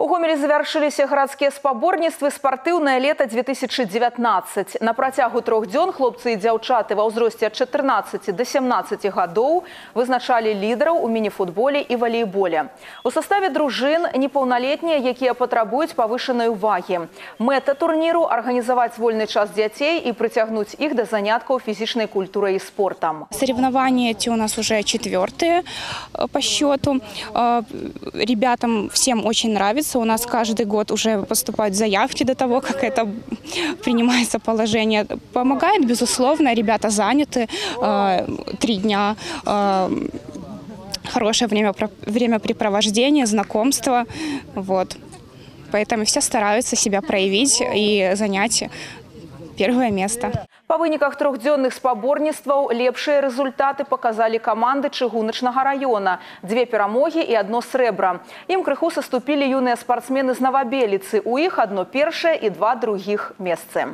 У Гомелі завяршыліся гарадскія спаборніцтвы спартыўнае лета 2019. На працягу трох дзён хлопцы і дзяўчаты ва ўзросце ад 14 до 17 гадоў вызначалі лідараў у мініфутболе і валейболе. У саставе дружын непаўналетнія, якія патрабуюць павышанай увагі. Мэта турніру арганізаваць вольны час дзяцей і прыцягнуць іх да заняткаў фізічнай культурай і спортам. Соревнования эти у нас уже четвертые э, по счету. Э, Ребятам всем очень нравится. у нас каждый год уже поступают заявки до того, как это принимается положение. Помогает, безусловно. Ребята заняты э, три дня. Э, Хорошее время, времяпрепровождение, знакомство. Вот. Поэтому все стараются себя проявить и занять первое место. Па выніках трохдзённых спаборніцтваў лепшыя рэзультаты паказалі каманды чыгуначнага раёна. Дзве перамогі і адно срэбра. Ім крыху саступілі юныя спартсмены з навабеліцы. У іх адно першае і два другіх месцы.